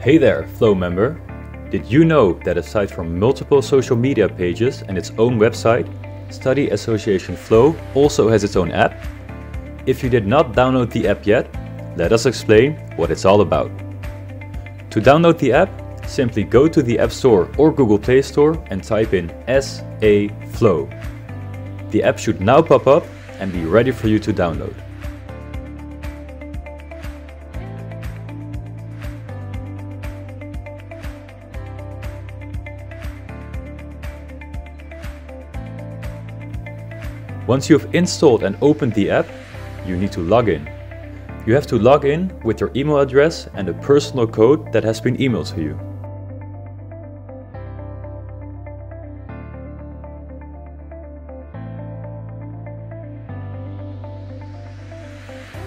Hey there, Flow member! Did you know that aside from multiple social media pages and its own website, Study Association Flow also has its own app? If you did not download the app yet, let us explain what it's all about. To download the app, simply go to the App Store or Google Play Store and type in SA Flow. The app should now pop up and be ready for you to download. Once you've installed and opened the app, you need to log in. You have to log in with your email address and a personal code that has been emailed to you.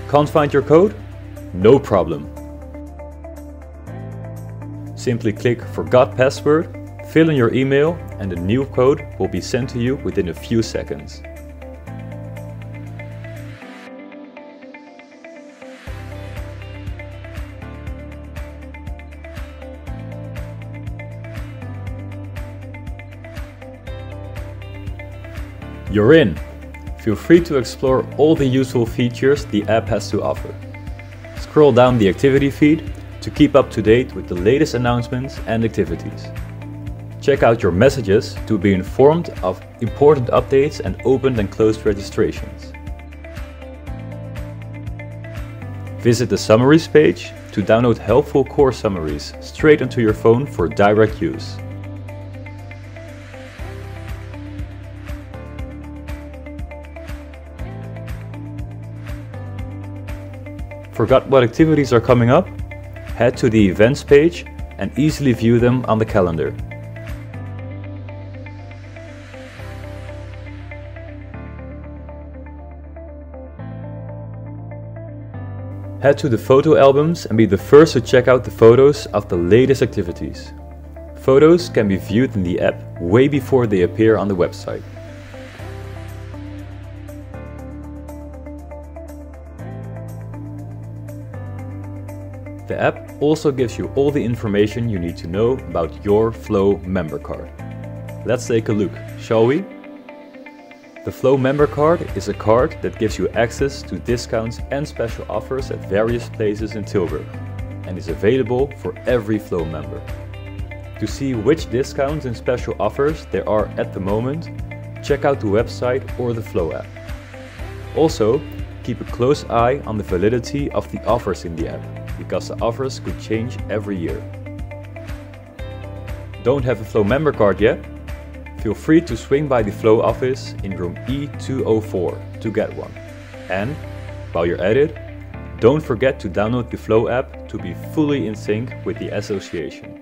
Can't find your code? No problem. Simply click Forgot Password, fill in your email and a new code will be sent to you within a few seconds. You're in! Feel free to explore all the useful features the app has to offer. Scroll down the activity feed to keep up to date with the latest announcements and activities. Check out your messages to be informed of important updates and opened and closed registrations. Visit the Summaries page to download helpful course summaries straight onto your phone for direct use. Forgot what activities are coming up? Head to the events page and easily view them on the calendar. Head to the photo albums and be the first to check out the photos of the latest activities. Photos can be viewed in the app way before they appear on the website. The app also gives you all the information you need to know about your Flow member card. Let's take a look, shall we? The Flow member card is a card that gives you access to discounts and special offers at various places in Tilburg and is available for every Flow member. To see which discounts and special offers there are at the moment, check out the website or the Flow app. Also, keep a close eye on the validity of the offers in the app because the offers could change every year. Don't have a Flow member card yet? Feel free to swing by the Flow office in room E204 to get one. And, while you're at it, don't forget to download the Flow app to be fully in sync with the association.